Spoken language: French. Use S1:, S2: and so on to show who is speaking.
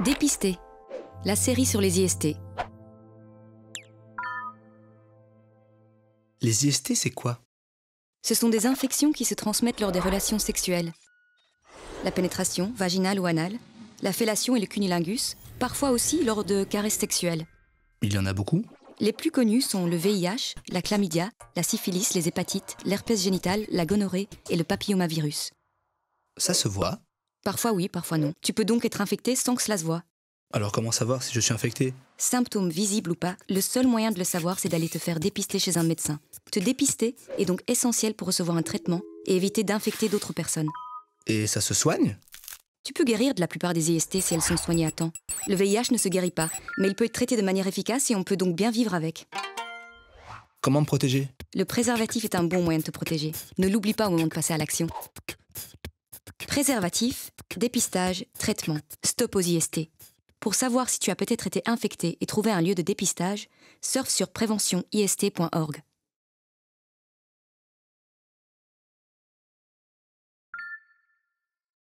S1: Dépister, la série sur les IST.
S2: Les IST, c'est quoi?
S1: Ce sont des infections qui se transmettent lors des relations sexuelles. La pénétration, vaginale ou anale, la fellation et le cunilingus, parfois aussi lors de caresses sexuelles.
S2: Il y en a beaucoup?
S1: Les plus connus sont le VIH, la chlamydia, la syphilis, les hépatites, l'herpès génital, la gonorrhée et le papillomavirus.
S2: Ça se voit.
S1: Parfois oui, parfois non. Tu peux donc être infecté sans que cela se voie.
S2: Alors comment savoir si je suis infecté?
S1: Symptômes visibles ou pas, le seul moyen de le savoir, c'est d'aller te faire dépister chez un médecin. Te dépister est donc essentiel pour recevoir un traitement et éviter d'infecter d'autres personnes.
S2: Et ça se soigne?
S1: Tu peux guérir de la plupart des IST si elles sont soignées à temps. Le VIH ne se guérit pas, mais il peut être traité de manière efficace et on peut donc bien vivre avec.
S2: Comment me protéger?
S1: Le préservatif est un bon moyen de te protéger. Ne l'oublie pas au moment de passer à l'action. Préservatif, dépistage, traitement. Stop aux IST. Pour savoir si tu as peut-être été infecté et trouver un lieu de dépistage, surfe sur préventionist.org.